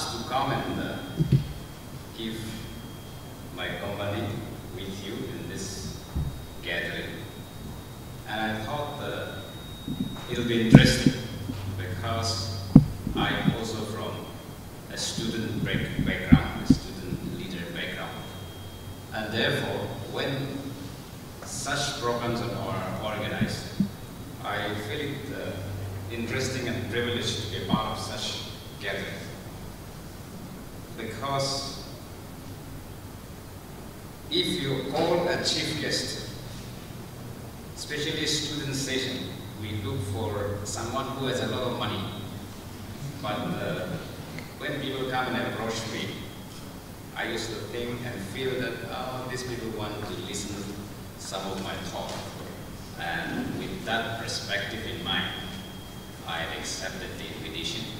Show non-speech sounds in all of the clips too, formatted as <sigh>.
asked to come and uh, give my company with you in this gathering. And I thought uh, it'll be interesting because I'm also from a student background, a student leader background. And therefore, when such programs are organized, I feel it uh, interesting and privileged to be part of such gathering. Because if you call a chief guest, especially student session, we look for someone who has a lot of money. But uh, when people come and approach me, I used to think and feel that oh, these people want to listen to some of my talk. And with that perspective in mind, I accepted the invitation.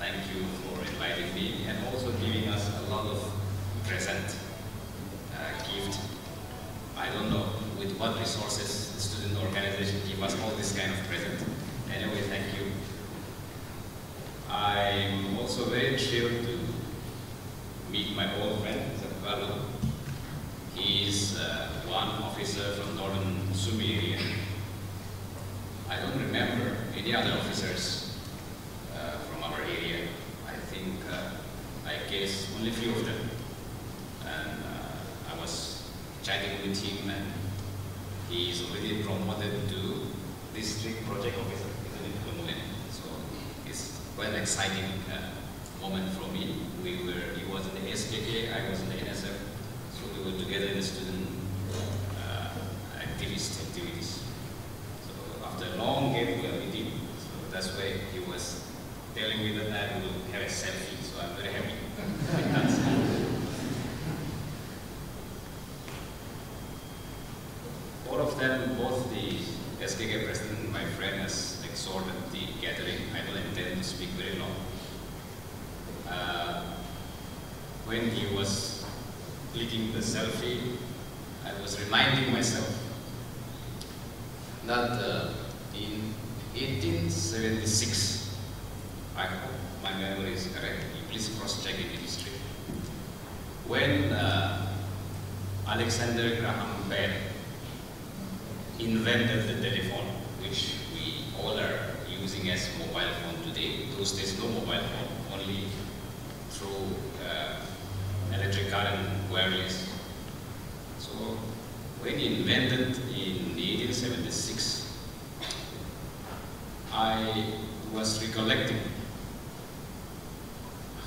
Thank you for inviting me and also giving us a lot of present uh, gift. I don't know with what resources the student organization give us all this kind of present. Anyway, thank you. I'm also very thrilled to meet my old friend, Zakbalo. He is uh, one officer from Northern Sumi area. I don't remember any other officers uh, from our area. I think, uh, I guess, only few of them. And uh, I was chatting with him and he is already promoted to district project officer, isn't it, So it's quite an exciting uh, moment for me. We were, he was in the SKK, I was in the NSF, so we were together in the student uh, activist activities. So after a long gap, we are meeting. So that's why he was telling me that I will have a selfie. So I'm very happy. with that. All of them, both the SKK president and my friend has exhorted the gathering. I don't intend to speak very long. Uh, when he was clicking the selfie, I was reminding myself that uh, in 1876, I hope my memory is correct, please cross-check it in history, when uh, Alexander Graham Bell invented the telephone, which we all are using as mobile phone today. Those days, no mobile phone, only through uh, electric current wireless. So when he invented in 1876, I was recollecting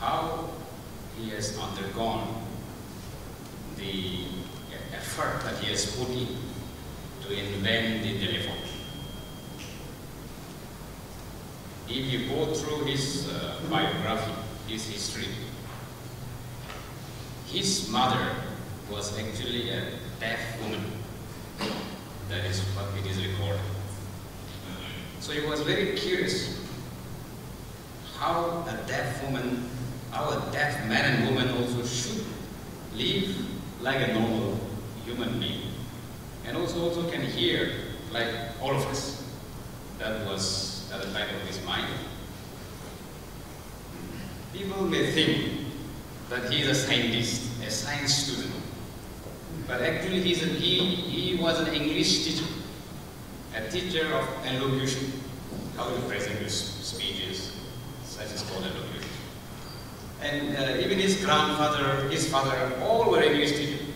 how he has undergone the effort that he has put in to invent the telephone. If you go through his uh, biography, his history, his mother was actually a deaf woman. That is what it is recorded. So he was very curious how a deaf woman, how a deaf man and woman also should live like a normal human being. And also, also can hear like all of us. That was at the back of his mind. People may think that he is a scientist, a science student. But actually he's a, he, he was an English teacher, a teacher of elocution, how to present your speeches, such as called elocution. And uh, even his grandfather, his father, all were English teachers.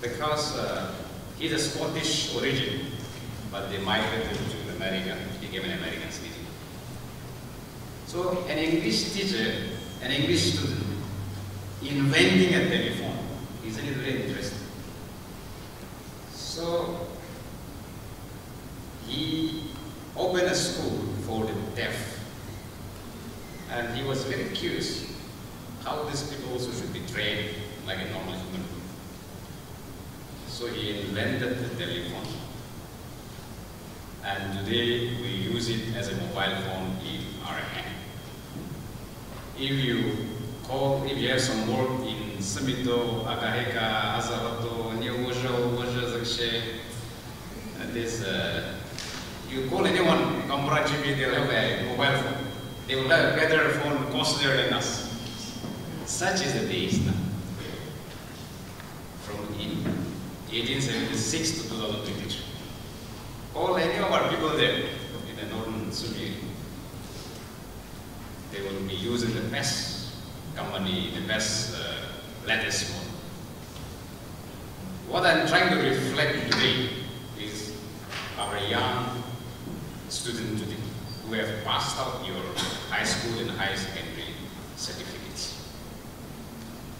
Because uh, he's a Scottish origin, but they migrated to America, became an American citizen. So an English teacher, an English student, inventing a telephone, isn't it very interesting? So he opened a school for the deaf, and he was very curious how these people also should be trained like a normal human being. So he invented the telephone. And today we use it as a mobile phone in our hand. If you if you have some work in Samito, Akaheka, Azawato, Nyowojo, Wojo Zakshe, this, uh, you call anyone, Kambrachibi, they'll have a mobile phone. They will have a better phone costlier than us. Such is the days now. From in 1876 to 2022. All any of our people there, in the northern Sumir. They will be using the best company, the best uh, latest one. What I'm trying to reflect today is our young students today who have passed out your high school and high secondary certificates.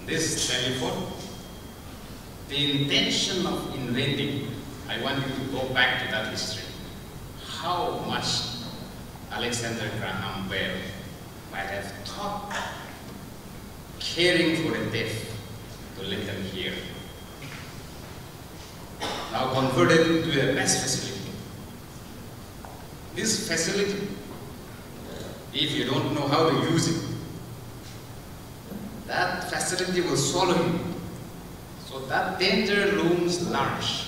This telephone, the intention of inventing, I want you to go back to that history. How much Alexander Graham Bell might have thought caring for the deaf to let them hear now converted into a best facility. This facility, if you don't know how to use it, that facility will swallow you. So that danger looms large,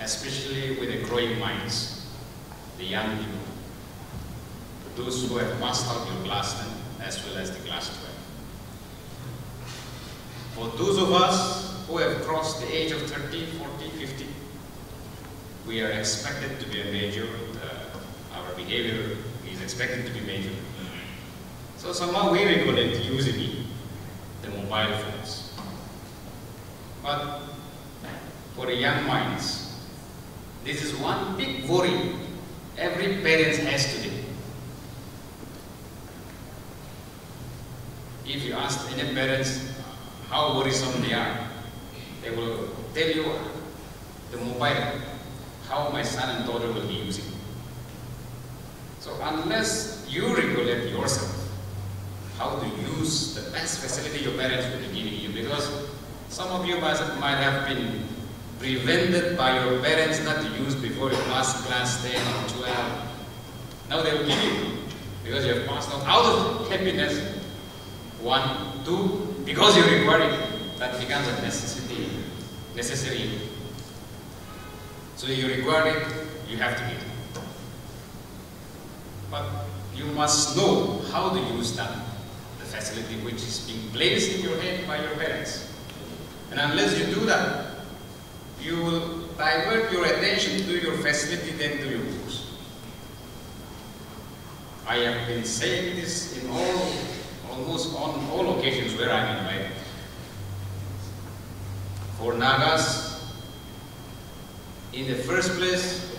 especially with the growing minds, the young people, those who have passed out your class 10 as well as the 12. For those of us who have crossed the age of 30, 40, 50, we are expected to be a major, uh, our behavior is expected to be major. So somehow we regulate using the mobile phones. But for the young minds, this is one big worry every parent has today. If you ask any parents how worrisome they are, they will tell you the mobile how my son and daughter will be using. So unless you regulate yourself how to use the best facility your parents will be giving you, because some of you might have been prevented by your parents not to use before you pass class 10 or 12. Now they will give you because you have passed out out of happiness. One, two, because you require it, that becomes a necessity, necessary so you require it, you have to get it. But you must know how to use that, the facility which is being placed in your head by your parents. And unless you do that, you will divert your attention to your facility than to your books. I have been saying this in all, almost on all occasions where I'm invited. For Nagas, in the first place,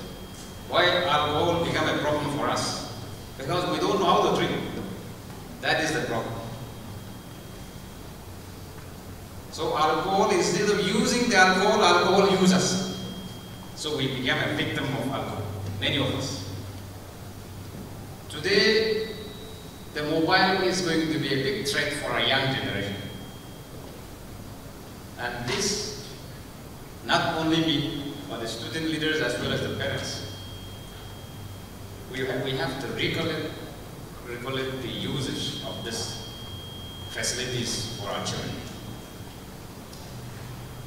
why alcohol become a problem for us? Because we don't know how to drink. That is the problem. So alcohol, instead of using the alcohol, alcohol uses. So we become a victim of alcohol, many of us. Today, the mobile is going to be a big threat for a young generation. And this, not only me, for the student leaders as well as the parents. We have, we have to recollect, recollect the usage of this facilities for our children.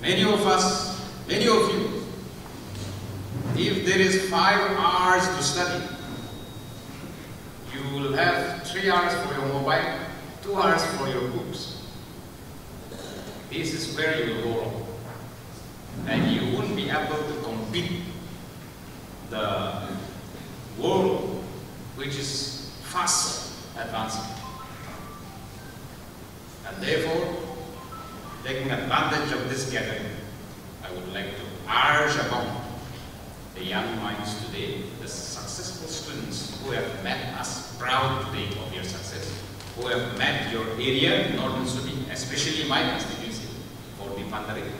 Many of us, many of you, if there is five hours to study, you will have three hours for your mobile, two hours for your books. This is where you will go wrong and you won't be able to compete the world which is fast advancing. And therefore, taking advantage of this gathering, I would like to urge upon the young minds today, the successful students who have met us proud today of your success, who have met your area, Northern Sumi, especially my constituency, for the Bhandari,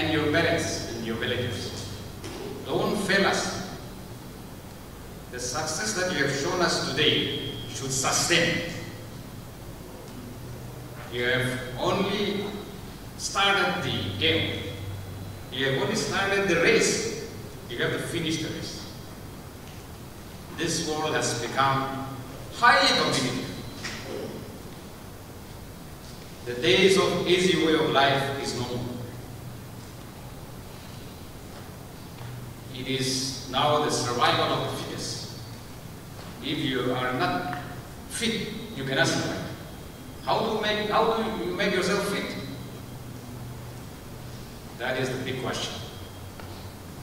and your parents and your villages. Don't fail us. The success that you have shown us today should sustain. You have only started the game. You have only started the race. You have to finish the race. This world has become highly competitive. The days of easy way of life is no more. It is now the survival of the fittest. If you are not fit, you cannot survive. How to make how do you make yourself fit? That is the big question.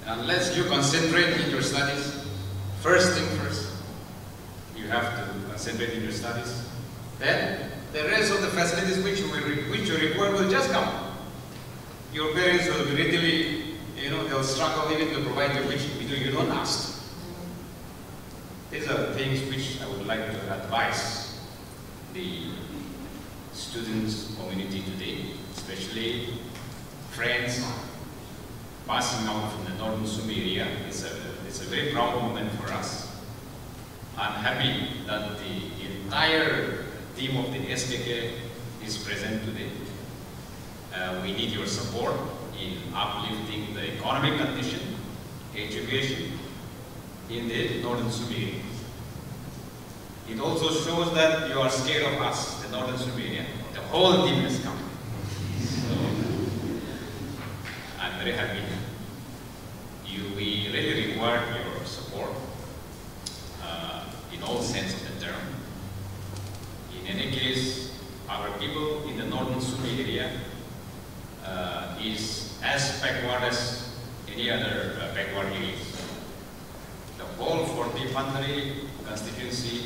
Unless you concentrate in your studies, first thing first, you have to concentrate in your studies. Then the rest of the facilities which you, will, which you require will just come. Your parents will readily, you know, they'll struggle even to provide you which you don't ask. These are things which I would like to advise the students community today, especially friends passing out from the Northern Sumi area. It's a, it's a very proud moment for us. I'm happy that the entire team of the SKK is present today. Uh, we need your support in uplifting the economic condition, education in the Northern Sumi area. It also shows that you are scared of us, the Northern Sumi area. The whole team has come. So, I'm very happy. You, we really require your support uh, in all sense of the term. In any case, our people in the northern Sumi area uh, is as backward as any other uh, backward areas. The whole 40 Bhandari constituency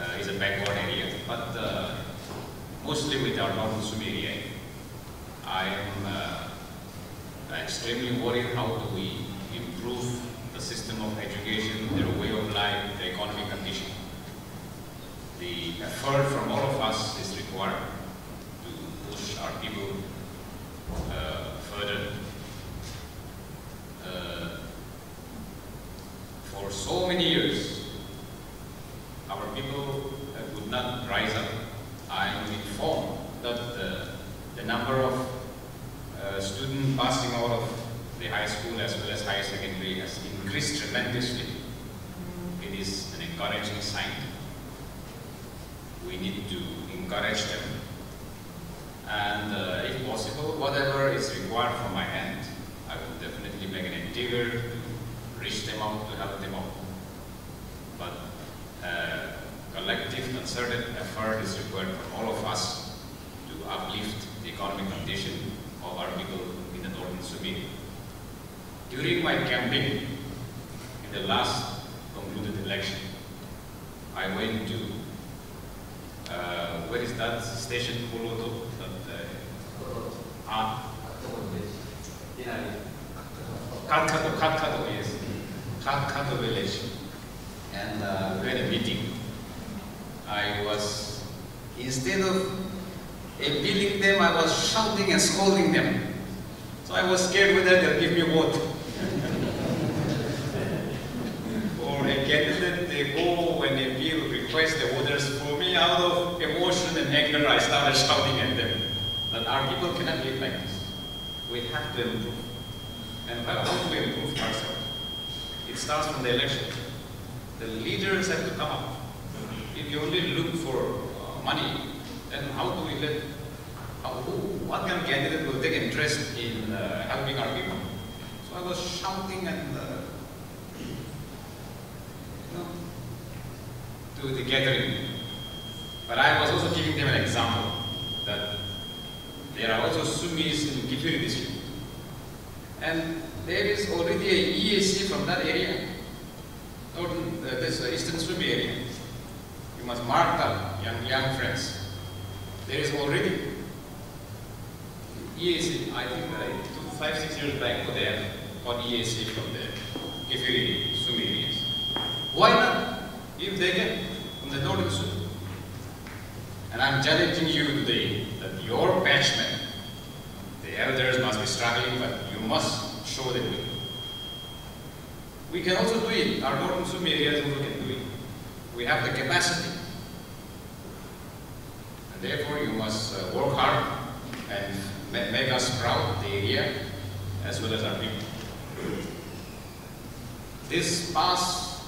uh, is a backward area, but uh, mostly with our northern Sumi area. I am uh, extremely worried how do we improve the system of education, their way of life, their economic condition. The effort from all of us is required to push our people uh, further. Uh, for so many years, our people uh, could not rise up. I am informed that the, the number of uh, students passing out of the high school as well as higher secondary has increased tremendously. It is an encouraging sign. We need to encourage them. And uh, if possible, whatever is required from my end, I will definitely make an endeavor to reach them out, to help them out. But uh, collective, concerted effort is required from all of us to uplift the economic condition of our people in the northern Sumi. During my campaign in the last concluded election, I went to, uh, where is that station, Poloto? That, uh, ah, Katkato, Katkato, yes. Katkato village. And uh, we had a meeting. I was, instead of appealing them, I was shouting and scolding them. So I was scared whether they'll give me vote. <laughs> or a candidate, they go when they appeal, request the voters for me, out of emotion and anger, I started shouting at them that our people cannot live like this. We have to improve. And how do we improve ourselves? It starts from the election. The leaders have to come up. If you only look for uh, money, then how do we let, how, who, what kind of candidate will take interest in uh, helping our people? So I was shouting and, uh, you know, to the gathering. But I was also giving them an example that there are also Sumis in Kiphire district. And there is already a EAC from that area, northern, uh, this uh, eastern Sumi area. You must mark that, young, young friends. There is already EAC, I think two, five, six years back, for them, got EAC from the Kiphire Sumi areas. Why not? If they get from the northern Sumi. And I'm challenging you today that your batchmen, the elders must be struggling, but you must show them will. We can also do it. Our northern Sumi areas also can do it. We have the capacity. And therefore, you must uh, work hard and make us proud, the area, as well as our people. This past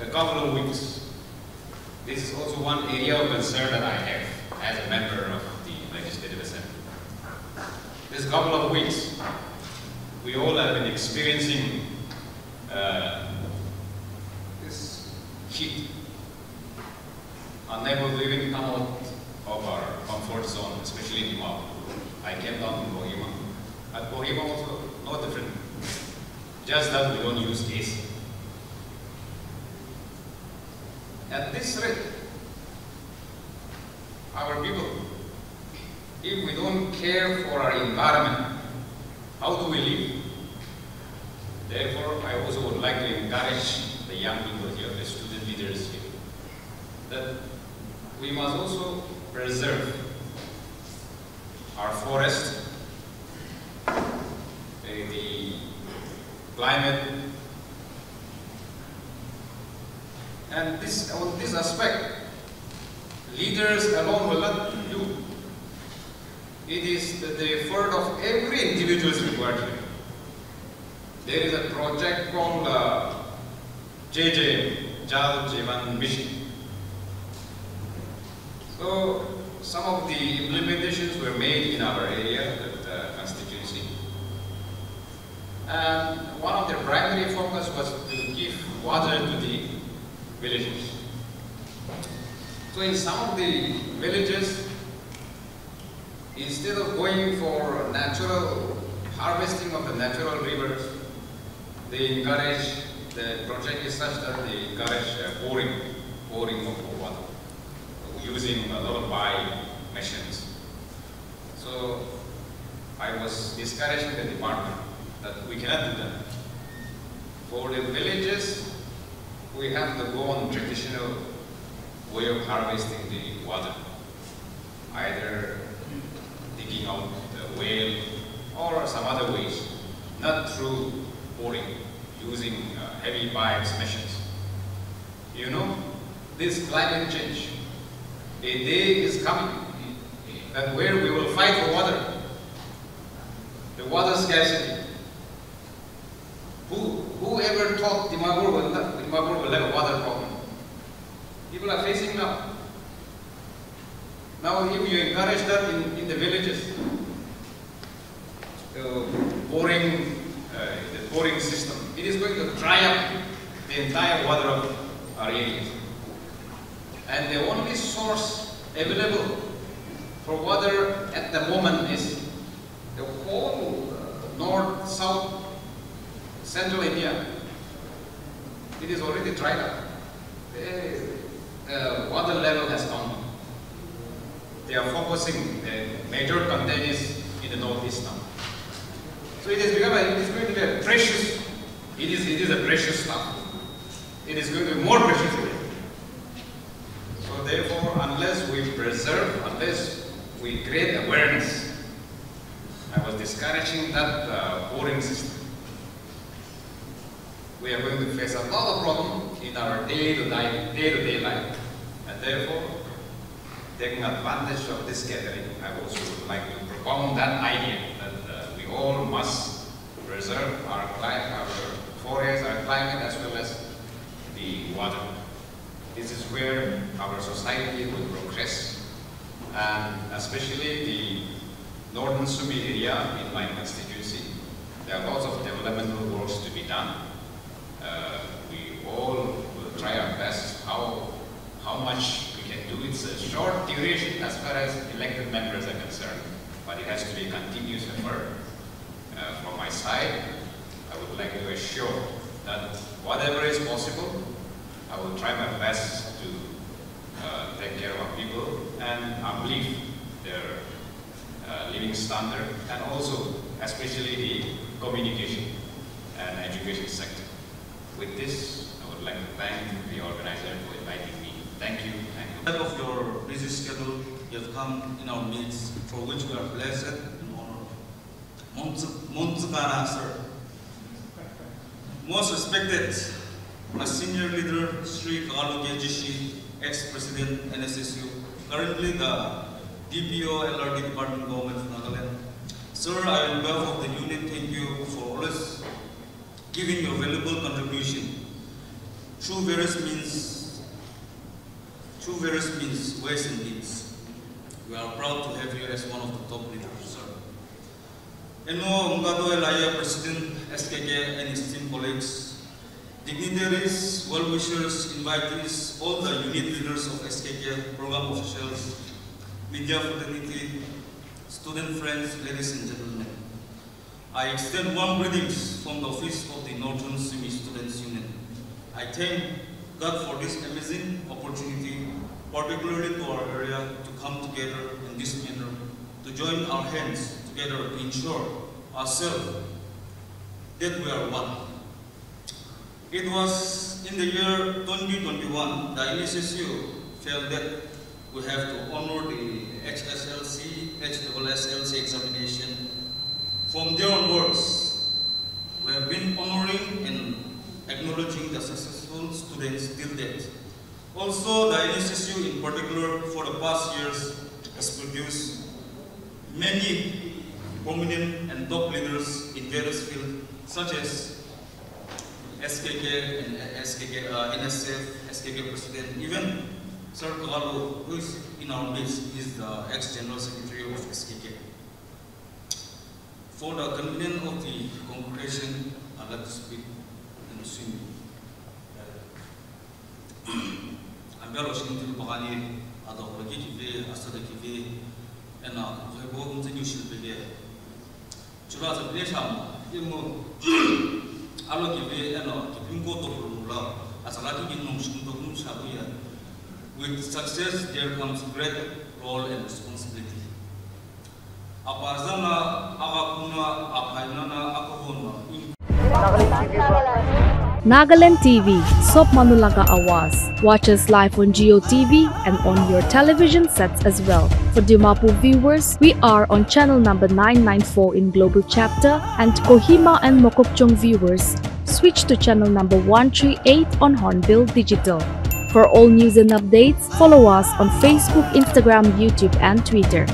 a couple of weeks, this is also one area of concern that I have as a member of the Legislative Assembly. This couple of weeks, we all have been experiencing uh, this heat, unable to even come out our comfort zone, especially in Dimapur. I came down from Kohima. At Kohima also, no different. Just that we don't use AC. At this rate, our people, if we don't care for our environment, how do we live? Therefore, I also would like to encourage the young people here, the student leaders here, that we must also preserve our forest, the climate, and this on this aspect, leaders alone will not do. It is the, effort of every individual required here. There is a project called uh, JJ, Jal Jeevan Mission. So some of the implementations were made in our area, the uh, constituency. And one of their primary focus was to give water to the villages. So in some of the villages, instead of going for natural harvesting of the natural rivers, they encourage, the project is such that they encourage uh, boring, boring of water, using a lot of by machines. So I was discouraging the department that we cannot do that. For the villages, we have to go on traditional way of harvesting the water. Either digging out the well or some other ways, not through boring, using uh, heavy pipes, machines. You know, this climate change, a day is coming that where we will fight for water, the water scarcity. Who, whoever thought Dimapur will, not, Dimapur will have a water problem? People are facing now. Now if you encourage that in, in the villages, uh, boring, uh, the boring system, it is going to dry up the entire water of our areas. And the only source available for water at the moment is the whole uh, north, south, central India. It is already dried up. The uh, water level has gone. They are focusing the major containers in the northeast now. So it is become a, it is going to be a precious, it is, it is a precious stuff. It is going to be more precious again. So therefore, preserve, unless we create awareness, I was discouraging that uh, boring system. We are going to face a lot of problems in our day-to-day day-to-day life. And therefore, taking advantage of this gathering, I also would like to propound that idea that uh, we all must preserve our climate, our forests, our climate, as well as the water. This is where our society will progress. And especially the northern Sumi area in my constituency, there are lots of developmental works to be done. Uh, we all will try our best how, how much we can do. It's a short duration as far as elected members are concerned, but it has to be a continuous effort. Uh, from my side, I would like to assure that whatever is possible, I will try my best to uh, take care of our people and uplift their uh, living standard and also especially the communication and education sector. With this, I would like to thank the organizer for inviting me. Thank you. Thank you. Of your busy schedule, you have come in our midst, for which we are blessed and honored. Montsukana, sir. Most respected, my senior leader, Sri Kagalo Gejishi, ex-president NSSU, currently the DPO LRD Department Government of Nagaland. Sir, I am behalf of the unit thank you for always giving your valuable contribution through various means, through various means, ways and means. We are proud to have you as one of the top leaders, sir. Eno Ungado Elaya President SKK and esteemed colleagues, dignitaries, well-wishers, invitees, all the unit leaders of SKK, program officials, media fraternity, student friends, ladies and gentlemen. I extend warm greetings from the office of the Northern Sumi Students Union. I thank God for this amazing opportunity, particularly to our area, to come together in this manner, to join our hands together to ensure ourselves that we are one. It was in the year 2021 that NSSU felt that we have to honor the HSLC, HSSLC examination. From there onwards, we have been honoring and acknowledging the successful students till date. Also, the NSSU in particular for the past years has produced many prominent and top leaders in various fields such as Uh, NSF, SKK president, even Sir Kagalo, who is in our midst, is the ex-general secretary of SKK. For the convenience of the congregation, I'd like to speak in Swahili. Ambil osin tu bakani ada lagi kive, asal kive, ena kaibo unta nyusil bege. Cuma sebenarnya sama, ilmu alo kive ena kipingo to pulula, ya. With success, there comes great role and responsibility. Apa zana aga kuna apa nana aku kuna Nagaland TV, Sop Manulaga Awas. Watch us live on Jio TV and on your television sets as well. For Dimapur viewers, we are on channel number 994 in Global Chapter and Kohima and Mokokchung viewers, switch to channel number 138 on Hornbill Digital. For all news and updates, follow us on Facebook, Instagram, YouTube, and Twitter.